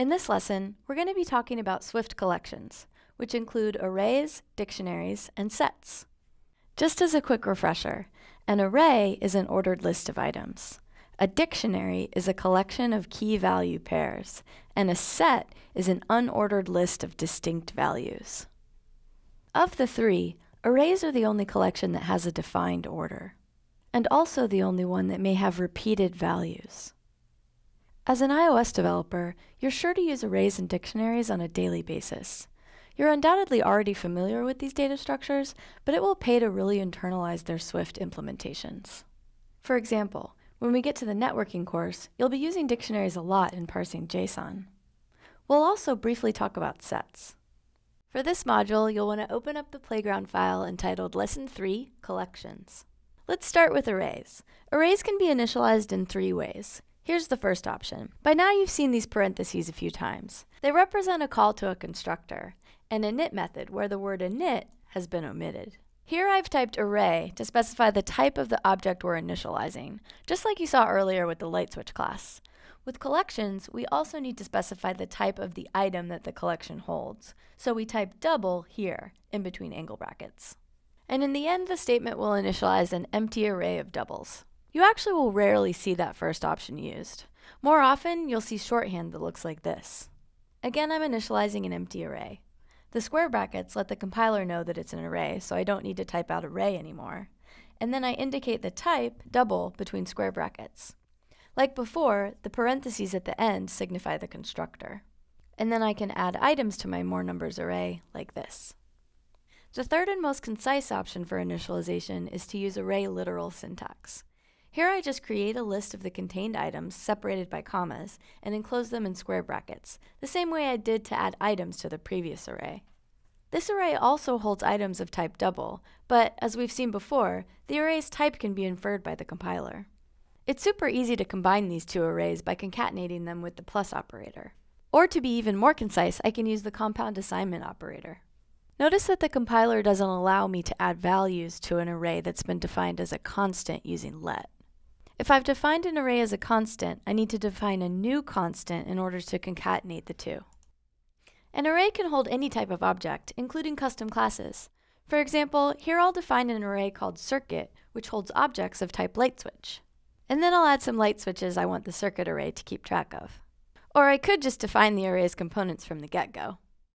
In this lesson, we're going to be talking about Swift collections, which include arrays, dictionaries, and sets. Just as a quick refresher, an array is an ordered list of items. A dictionary is a collection of key value pairs, and a set is an unordered list of distinct values. Of the three, arrays are the only collection that has a defined order, and also the only one that may have repeated values. As an iOS developer, you're sure to use arrays and dictionaries on a daily basis. You're undoubtedly already familiar with these data structures, but it will pay to really internalize their Swift implementations. For example, when we get to the networking course, you'll be using dictionaries a lot in parsing JSON. We'll also briefly talk about sets. For this module, you'll want to open up the playground file entitled Lesson 3, Collections. Let's start with arrays. Arrays can be initialized in three ways. Here's the first option. By now you've seen these parentheses a few times. They represent a call to a constructor, and init method where the word init has been omitted. Here I've typed array to specify the type of the object we're initializing, just like you saw earlier with the light switch class. With collections, we also need to specify the type of the item that the collection holds, so we type double here, in between angle brackets. And in the end, the statement will initialize an empty array of doubles. You actually will rarely see that first option used. More often, you'll see shorthand that looks like this. Again, I'm initializing an empty array. The square brackets let the compiler know that it's an array, so I don't need to type out array anymore. And then I indicate the type, double, between square brackets. Like before, the parentheses at the end signify the constructor. And then I can add items to my more numbers array, like this. The third and most concise option for initialization is to use array literal syntax. Here I just create a list of the contained items separated by commas and enclose them in square brackets, the same way I did to add items to the previous array. This array also holds items of type double, but as we've seen before, the array's type can be inferred by the compiler. It's super easy to combine these two arrays by concatenating them with the plus operator. Or to be even more concise, I can use the compound assignment operator. Notice that the compiler doesn't allow me to add values to an array that's been defined as a constant using let. If I've defined an array as a constant, I need to define a new constant in order to concatenate the two. An array can hold any type of object, including custom classes. For example, here I'll define an array called circuit, which holds objects of type light switch. And then I'll add some light switches I want the circuit array to keep track of. Or I could just define the array's components from the get-go.